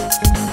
Música